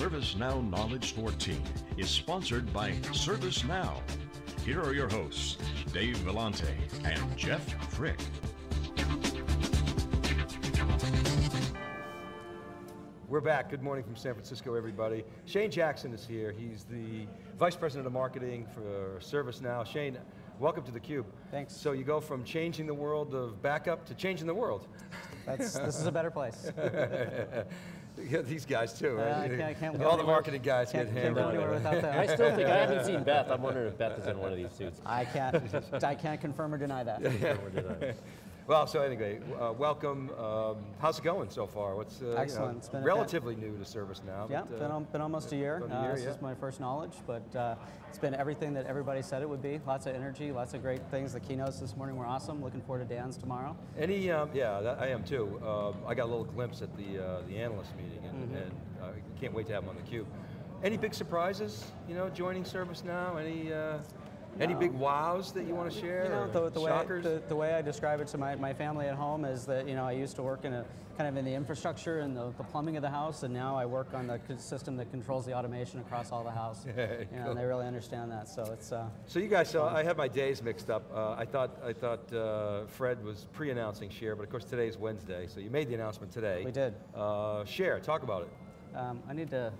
theCUBE at ServiceNow Knowledge 14 is sponsored by ServiceNow. Here are your hosts, Dave Vellante and Jeff Frick. We're back. Good morning from San Francisco, everybody. Shane Jackson is here. He's the Vice President of Marketing for ServiceNow. Shane, welcome to theCUBE. Thanks. So you go from changing the world of backup to changing the world. That's, this is a better place. Yeah, these guys too, Uh, right? I can't- can't All the anywhere- marketing guys can't- get can't go hammered. anywhere without that. I still think, I haven't seen Beth, I'm wondering if Beth is in one of these suits. I can't, I can't confirm or deny that. Or did I? Well, so anyway, uh, welcome. Um, how's it going so far? What's uh, you know, Excellent. It's been relatively new to ServiceNow. Yeah, but, uh, been, been almost a year. a Uh, year, this yeah. is my first knowledge, but uh, it's been everything that everybody said it would be. Lots of energy, lots of great things. The keynotes this morning were awesome. Looking forward to Dan's tomorrow. Any, um, yeah, that, I am too. Um, I got a little glimpse at the uh, the analyst meeting, and, Mm-hmm. and uh, can't wait to have them on the cube. Any big surprises? You know, joining ServiceNow? Any uh, any big wows that you want to share? You know, the, the, way, the, the way I describe it to my, my family at home is that, you know, I used to work in a kind of in the infrastructure and the, the plumbing of the house, and now I work on the system that controls the automation across all the house. you know, Cool. and they really understand that, so it's, uh, so you guys saw. I had my days mixed up. Uh, I thought I thought uh, Fred was pre-announcing Share, but of course today's Wednesday, so you made the announcement today. We did. Uh, Share, talk about it. um, I need to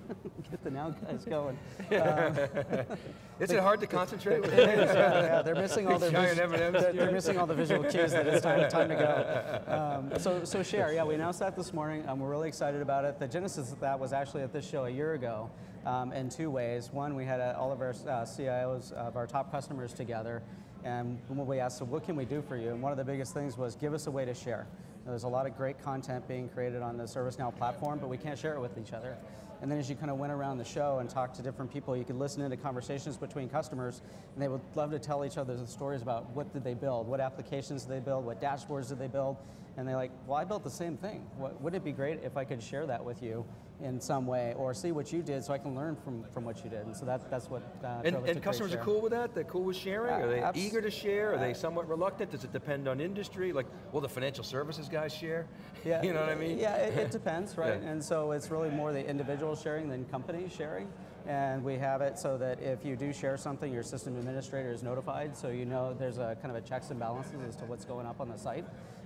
get the now guys going. Is it hard to concentrate with yeah, they're missing all their Giant vis- M&Ms they're, they're missing all the visual cues that it's time, time to go. Um, so, so share, yeah, we announced that this morning. Um, we're really excited about it. The genesis of that was actually at this show a year ago um, in two ways. One, we had uh, all of our uh, CIOs of our top customers together, and we asked, so what can we do for you? And one of the biggest things was give us a way to share. There's a lot of great content being created on the ServiceNow platform, but we can't share it with each other. And then as you kind of went around the show and talked to different people, you could listen into conversations between customers, and they would love to tell each other the stories about what did they build, what applications did they build, what dashboards did they build, and they're like, well, I built the same thing. Wouldn't it be great if I could share that with you in some way, or see what you did so I can learn from, from what you did? And so that, that's what uh, And, and customers are cool with that? They're cool with sharing? Uh, Are they eager to share? Are they uh, somewhat reluctant? Does it depend on industry? Like, will the financial services guys share? Yeah, you know what I mean? Yeah, it, it depends, right? Yeah. And so it's really more the individual sharing than company sharing. And we have it so that if you do share something, your system administrator is notified, so you know there's a kind of a checks and balances as to what's going up on the site.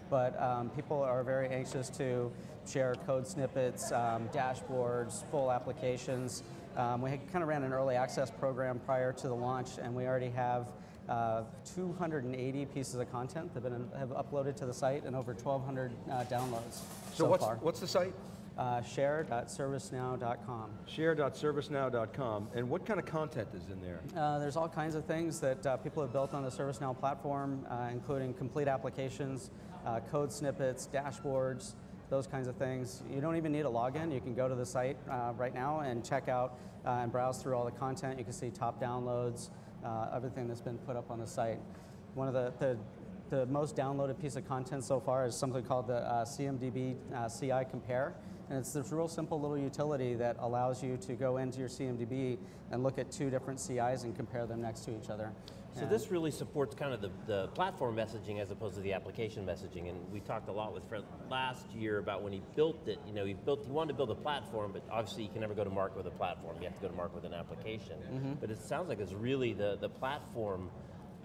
But um, people are very anxious to share code snippets, um, dashboards, full applications. Um, we kind of ran an early access program prior to the launch, and we already have uh, 280 pieces of content that have, been, have uploaded to the site and over 1,200 uh, downloads So, so, what's, far. what's the site? Uh, share.servicenow.com. Share.servicenow.com. And what kind of content is in there? Uh, there's all kinds of things that uh, people have built on the ServiceNow platform, uh, including complete applications, uh, code snippets, dashboards, those kinds of things. You don't even need a login. You can go to the site uh, right now and check out uh, and browse through all the content. You can see top downloads, uh, everything that's been put up on the site. One of the, the the most downloaded piece of content so far is something called the uh, CMDB uh, CI Compare. And it's this real simple little utility that allows you to go into your CMDB and look at two different CIs and compare them next to each other. So this really supports kind of the, the platform messaging as opposed to the application messaging. And we talked a lot with Fred last year about when he built it, you know, he built, he wanted to build a platform, but obviously you can never go to market with a platform. You have to go to market with an application. Mm-hmm. But it sounds like it's really the, the platform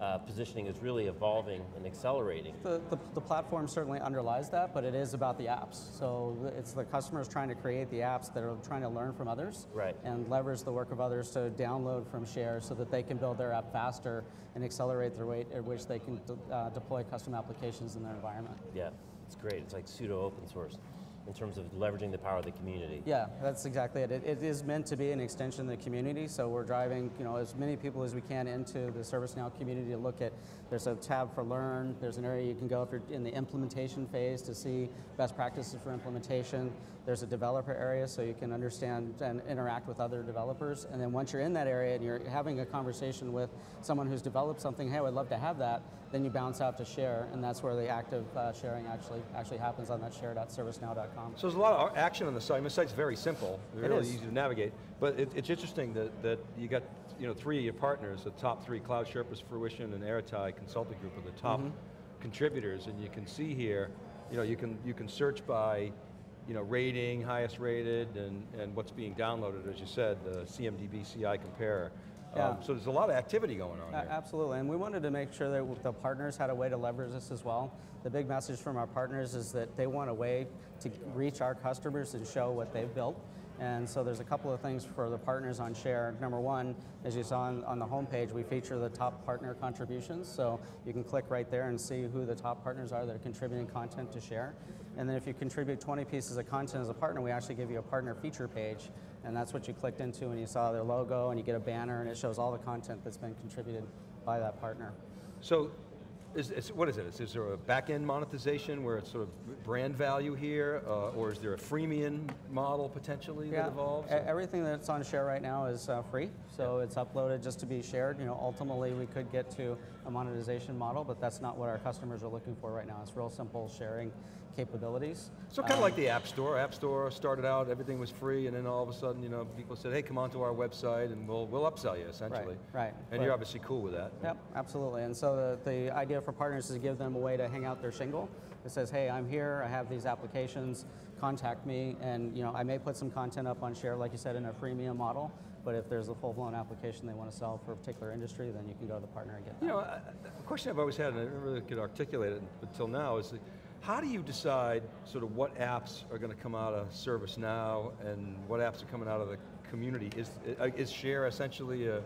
uh, positioning is really evolving and accelerating. The, the, the platform certainly underlies that, but it is about the apps. So it's the customers trying to create the apps that are trying to learn from others Right. and leverage the work of others to download from Share so that they can build their app faster and accelerate the rate at which they can de- uh, deploy custom applications in their environment. Yeah, it's great. It's like pseudo open source in terms of leveraging the power of the community. Yeah, that's exactly it. it. It is meant to be an extension of the community, so we're driving you know as many people as we can into the ServiceNow community to look at. There's a tab for Learn. There's an area you can go if you're in the implementation phase to see best practices for implementation. There's a developer area so you can understand and interact with other developers. And then once you're in that area and you're having a conversation with someone who's developed something, hey, I'd love to have that. Then you bounce out to share, and that's where the active uh, sharing actually actually happens on that share.servicenow.com. So there's a lot of action on the site. I mean, The site's very simple, really is. easy to navigate. But it, it's interesting that, that you got you know three of your partners, the top three, Cloud Sherpas, Fruition, and Airtie Consulting Group, are the top Mm-hmm. contributors. And you can see here, you know, you can you can search by you know, rating, highest rated, and, and what's being downloaded, as you said, the CMDB CI compare. Yeah. Um, so there's a lot of activity going on here. Absolutely, and we wanted to make sure that the partners had a way to leverage this as well. The big message from our partners is that they want a way to reach our customers and show what they've built. And so there's a couple of things for the partners on Share. Number one, as you saw on, on the homepage, we feature the top partner contributions. So you can click right there and see who the top partners are that are contributing content to Share. And then if you contribute 20 pieces of content as a partner, we actually give you a partner feature page. And that's what you clicked into and you saw their logo and you get a banner and it shows all the content that's been contributed by that partner. So, is, is, what is it? Is, is there a back-end monetization where it's sort of brand value here, uh, or is there a freemium model potentially that evolves? everything that's on Share right now is uh, free, so it's uploaded just to be shared. You know, ultimately we could get to a monetization model, but that's not what our customers are looking for right now. It's real simple sharing capabilities. So kind of like the App Store. App Store started out, everything was free, and then all of a sudden, you know, people said, "Hey, come onto our website, and we'll we'll upsell you." Essentially, right. And But- you're obviously cool with that. Yep, absolutely. And so the, the idea for partners is to give them a way to hang out their shingle. It says, hey, I'm here, I have these applications, contact me, and you know, I may put some content up on Share, like you said, in a freemium model, but if there's a full-blown application they want to sell for a particular industry, then you can go to the partner and get that. You know, a question I've always had, and I never really could articulate it until now, is how do you decide sort of what apps are going to come out of ServiceNow and what apps are coming out of the community? Is, is Share essentially a,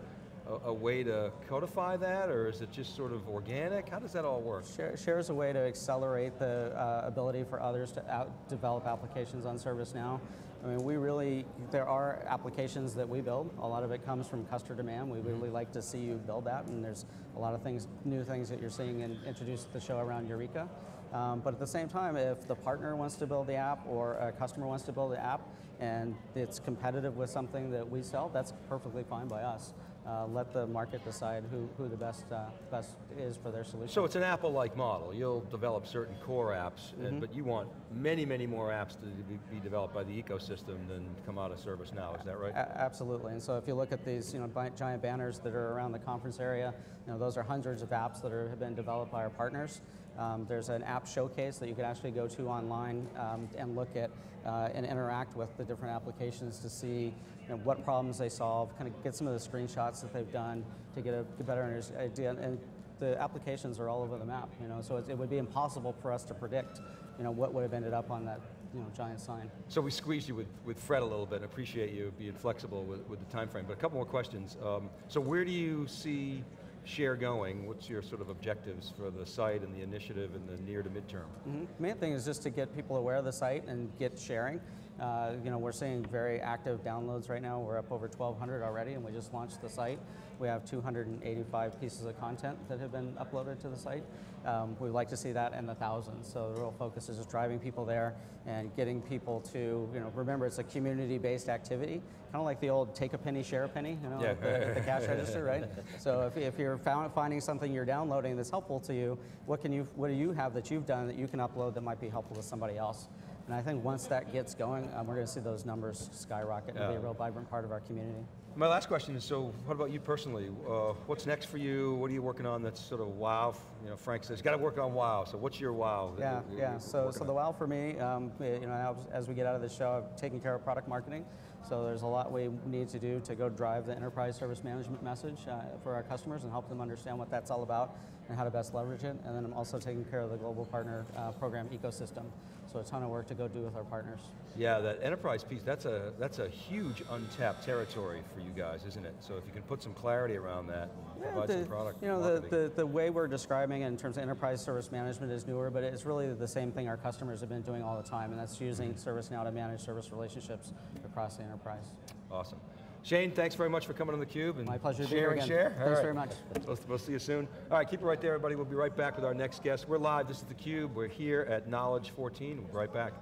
a, a way to codify that, or is it just sort of organic? How does that all work? Share, share is a way to accelerate the uh, ability for others to out develop applications on ServiceNow. I mean, we really, there are applications that we build. A lot of it comes from customer demand. We really like to see you build that, and there's a lot of things, new things that you're seeing and introduced at the show around Eureka. Um, but at the same time, if the partner wants to build the app or a customer wants to build the app and it's competitive with something that we sell, that's perfectly fine by us. Uh, let the market decide who, who the best, uh, best is for their solution. So it's an Apple-like model. You'll develop certain core apps, and, but you want many, many more apps to be, be developed by the ecosystem than come out of ServiceNow. Is that right? A- Absolutely, and so if you look at these, you know, giant banners that are around the conference area, you know, those are hundreds of apps that are, have been developed by our partners. Um, there's an app showcase that you can actually go to online um, and look at uh, and interact with the different applications to see you know, what problems they solve, kind of get some of the screenshots that they've done to get a better idea. And the applications are all over the map, you know, so it, it would be impossible for us to predict, you know, what would have ended up on that, you know, giant sign. So we squeezed you with, with Fred a little bit, appreciate you being flexible with, with the time frame. But a couple more questions. Um, so where do you see Share going? What's your sort of objectives for the site and the initiative in the near to midterm? Mhm. Main thing is just to get people aware of the site and get sharing. Uh, you know, we're seeing very active downloads right now. We're up over 1,200 already, and we just launched the site. We have 285 pieces of content that have been uploaded to the site. Um, we'd like to see that in the thousands. So the real focus is just driving people there and getting people to, you know, remember it's a community-based activity, kind of like the old take a penny, share a penny, you know, Yeah. at the, the cash register, right? So if, if you're found, finding something you're downloading that's helpful to you, what can you, what do you have that you've done that you can upload that might be helpful to somebody else? And I think once that gets going, um, we're going to see those numbers skyrocket and be a real vibrant part of our community. My last question is, so what about you personally? Uh, what's next for you? What are you working on that's sort of wow? You know, Frank says, got to work on wow. So what's your wow? Yeah, you- yeah. So, so the wow for me, um, you know, as, as we get out of the show, I'm taking care of product marketing. So there's a lot we need to do to go drive the enterprise service management message uh, for our customers and help them understand what that's all about and how to best leverage it. And then I'm also taking care of the global partner uh, program ecosystem. So a ton of work to go do with our partners. Yeah, that enterprise piece, that's a, that's a huge untapped territory for you guys, isn't it? So if you can put some clarity around that, and provide the, some product you know, the, the, the way we're describing it in terms of enterprise service management is newer, but it's really the same thing our customers have been doing all the time, and that's using mm-hmm. ServiceNow to manage service relationships across the enterprise. Awesome. Shane, thanks very much for coming on theCUBE and My pleasure to be here again. share. Thanks right. very much. We'll, we'll see you soon. All right, keep it right there, everybody. We'll be right back with our next guest. We're live, this is theCUBE. We're here at Knowledge 14. We'll be right back.